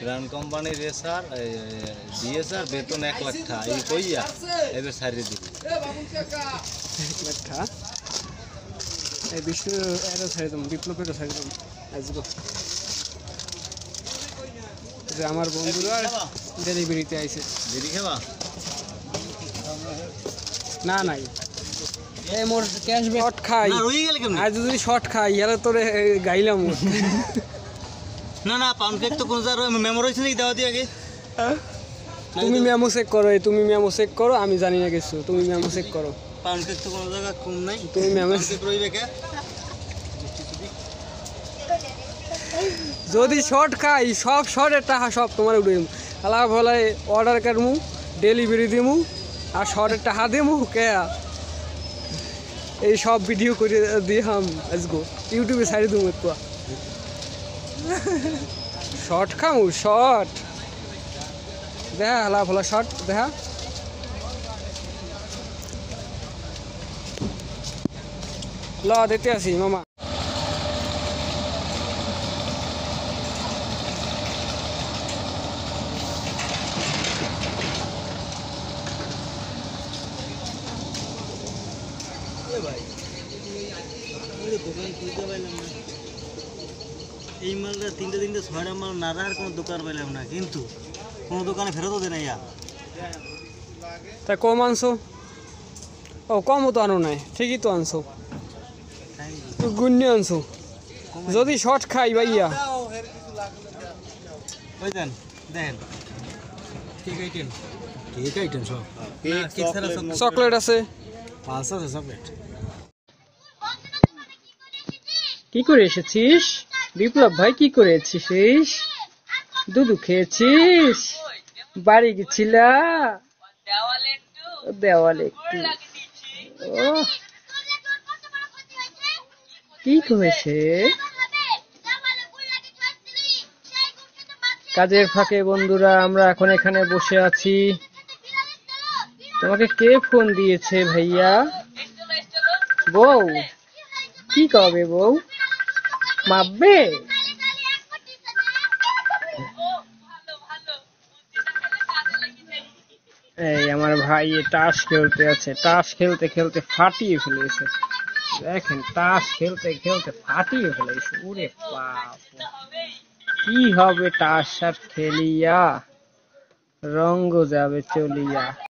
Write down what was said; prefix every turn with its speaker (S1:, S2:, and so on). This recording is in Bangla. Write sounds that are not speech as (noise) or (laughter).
S1: গ্রান্ড কোম্পানি রেসার ডিএসআর বেতন এক লাখ টাকা এই কইয়া এবার সারিয়ে দিবি।
S2: একটা এই বিষ্ণু এরও বিপ্লবেরও দেবো আসব যে আমার বন্ধুরা ডেলিভারিতে আইছে।
S1: দিদি খাবা?
S2: না নাই। এই মোর ক্যাশব্যাক শর্ট খাই। আজ যদি শর্ট খাই ইয়ারে তোরে গাইলাম। (laughs)
S1: না না পাউন্ড কেক তো কোন মেমোরাইজ নাকি? দেওয়া দিয়ে আগে।
S2: তুমি মেমো চেক করো এই তুমি মেমো চেক করো আমি জানি না কিছু। তুমি মেমো চেক করো।
S1: পাউন্ড কেক তো কোনো জায়গা কম নাই।
S2: তুমি মেমো
S1: কেক রইবে কে?
S2: যদি শর্ট খাই সব শর্টের টাকা সব তোমার উঠে দেবো আলা ভলাই অর্ডার করমু ডেলিভারি দিমু আর শর্টের টাকা দিমু কে? এই সব ভিডিও করে দিহাম আজগো ইউটিউবে ছাড়ি দেবো একটু শর্ট খামু শর্ট দেখা হালা ভোলা শর্ট দেখা ল দিতে আসি মামা
S1: এই মালটা তিনটে তিনটে ছয়টা মাল নাড়া আর কোনো দোকান পেলাম না কিন্তু কোনো দোকানে ফেরতও দেয় না ইয়া
S2: তা কম আনছো? ও কমও তো আনো নাই ঠিকই তো আনছো। গুণ্য আনছো। যদি শর্ট খাই ভাইয়া।
S1: দেন দেখেন। Cake item. কেক আইটেম সব। সব
S2: চকলেট? আছে।
S1: পাঁচ আছে চকলেট।
S2: কি করে এসেছিস? বিপ্লব ভাই, কি করেছিস? দুধু খেয়েছিস? বাড়ি গেছিলা? দেওয়ালে একটু। কি হয়েছে কাজের ফাঁকে বন্ধুরা, আমরা এখন এখানে বসে আছি। তোমাকে কে ফোন দিয়েছে ভাইয়া? বউ। কি কবে বউ? মাপবে এই আমার ভাই তাস খেলতে আছে, তাস খেলতে খেলতে ফাটিয়ে ফেলেছে। দেখেন, তাস খেলতে খেলতে ফাটিয়ে ফেলেছে। ওরে বাপ কি হবে তাস আর খেলিয়া? রঙ্গ যাবে চলিয়া।